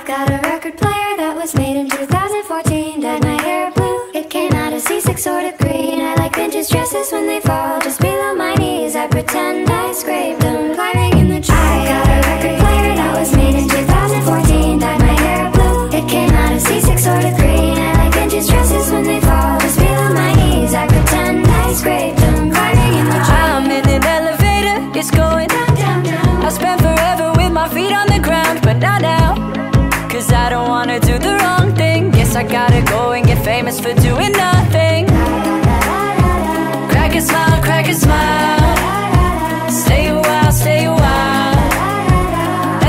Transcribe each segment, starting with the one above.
I've got a record player that was made in 2014 Dyed my hair blue, it came out a C6 sort of green I like vintage dresses when they fall just below my knees. I pretend I scraped them don't wanna do the wrong thing. Guess I gotta go and get famous for doing nothing. Crack a smile, crack a smile. Stay a while, stay a while.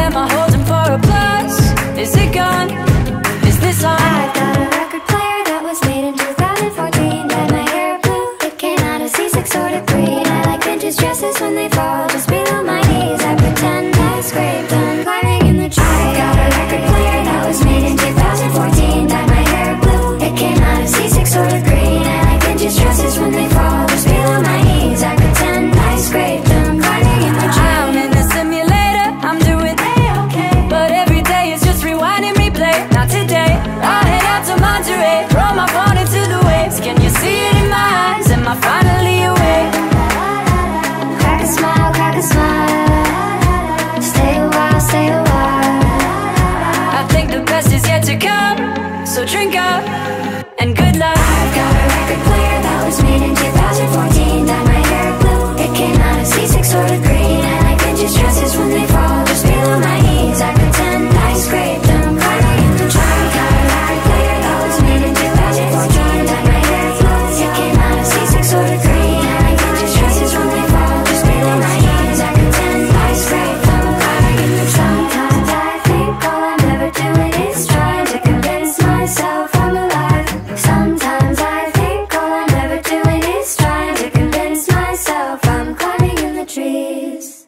Am I holding for applause? Is it gone? Is this on? I've got a record player that was made in 2014 Dyed my hair blue, it came out a C6 sort of green I like vintage dresses when they fall just below when they fall just below my knees I pretend I scraped them climbing in the tree I'm in the simulator, I'm doing okay But every day is just rewinding me play Not today, I head out to Monterey Throw my phone into the waves Can you see it in my eyes? Am I finally awake? Crack a smile, crack a smile. Stay a while, stay a while. I think the best is yet to come trees.